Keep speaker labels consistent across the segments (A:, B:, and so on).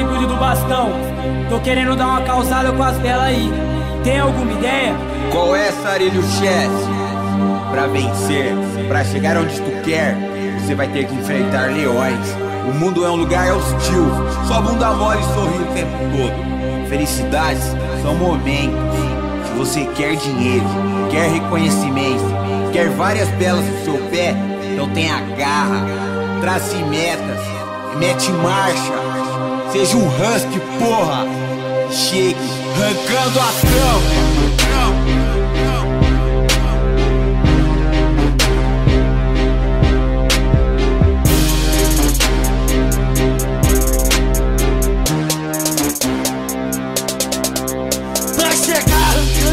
A: bodybuilder do bastão. Tô querendo dar uma causada com as belas aí. Tem alguma ideia?
B: Qual é, Sarilho Chess? Pra vencer, pra chegar onde tu quer, você vai ter que enfrentar leões. O mundo é um lugar hostil, só bunda mole e sorri o tempo todo. Felicidades são momentos. Se você quer dinheiro, quer reconhecimento, quer várias belas no seu pé, então tenha garra, trace metas, mete marcha. Seja um husky, porra! Chegue, arrancando a trama!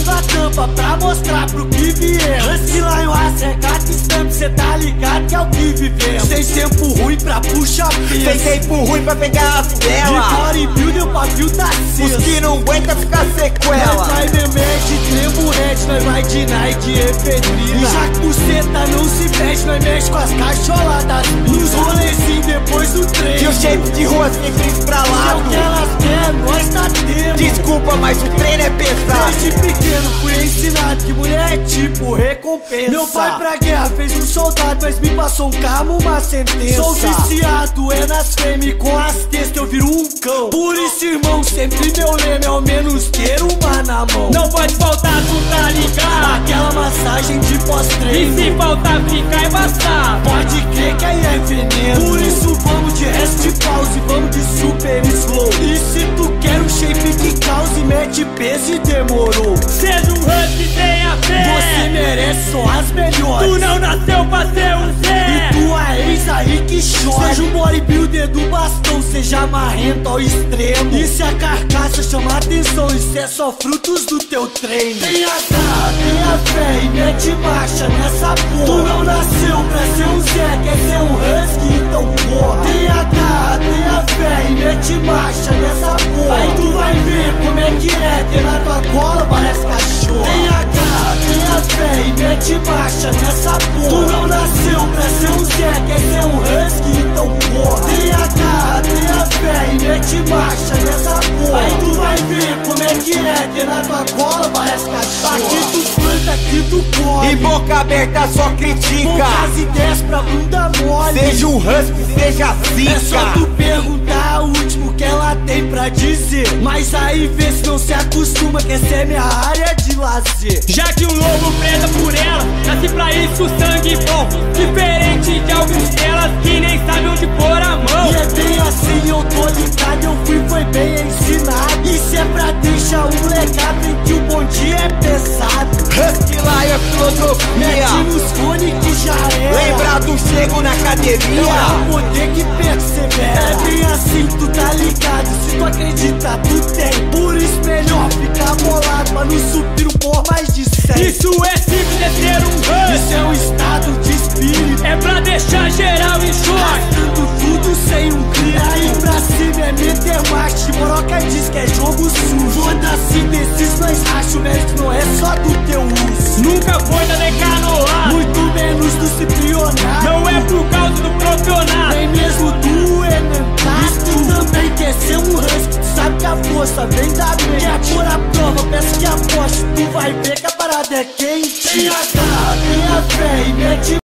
C: A tampa Pra mostrar pro que vier Husky lá em raça gato estampo Cê tá ligado que é o que vivemos. Tem tempo ruim pra puxar
B: Tem
C: peso
B: tempo ruim pra pegar as
C: De
B: delas
C: bodybuilder o pavio tá
B: Os
C: aceso
B: que não aguenta ficar
C: Nós
B: sequela
C: vai beber de tremburete, nós vai de night de efedrina. E já que buceta não se fecha, nós mexe com as cacholadas treino
B: E o shape de rua sempre pra
C: Se é o que elas querem, nós tá tendo.
B: Desculpa, mas o treino é pesado.
C: Desde pequeno fui ensinado que mulher é tipo recompensa. Meu pai pra guerra fez um soldado, mas me passou um carro, uma sentença. Sou viciado, é nas fêmeas, com as testas eu viro um cão. Por isso, irmão, sempre meu lema é ao menos ter uma na mão.
A: Não pode faltar, tu tá ligado?
C: Aquela massagem de
A: E
C: pós-treino
A: se faltar, fica embaçado.
C: Pode crer que aí é veneno só as melhores.
A: Tu não nasceu pra ser um
C: E
A: Zé.
C: tua ex aí que chora. Seja um bodybuilder do bastão Seja marrento ao extremo. E se a carcaça chama atenção Isso é só frutos do teu treino. Tenha garra, tenha fé e mete marcha nessa porra. Tu não nasceu pra ser um Zé Quer ser um husky, então porra. Tenha garra, e mete marcha nessa porra. Tu não nasceu pra ser um Zé Quer ser um husky, então porra. Tenha garra, tenha fé e mete marcha nessa porra. Aí tu vai ver como é que é Ter na tua cola parece cachorro. Aqui tu planta, aqui tu colhe
B: E boca aberta só critica.
C: Poucas ideias pra bunda mole.
B: Seja um husky, seja
C: é só tu
B: zica
C: perguntar o último que ela tem pra dizer. Mas aí vê se não se acostuma que essa é minha área de lazer.
A: Já que um lobo preza por sangue bom. Diferente de alguns delas que nem sabem onde pôr a mão.
C: E é bem assim, eu tô ligado, eu fui, foi bem ensinado. Isso é pra deixar um legado em que o bom dia é pesado.
B: Husky lá é filosofia.
C: Mete nos fones que já era.
B: Lembra do chego na
C: É
B: academia
C: o poder que persevera. É bem assim, tu tá ligado diz que é jogo sujo Foda-se desses nós racha O mérito não é só do teu uso.
A: Nunca foi da decanoar.
C: Muito menos do ciprionato
A: Não é por causa do profissional.
C: Nem mesmo do enantato. Também quer ser um Tu sabe que a força vem da mente. Quer pôr a prova, peço que aposte. Tu vai ver que a parada é quente. Tenha garra, tenha fé e mete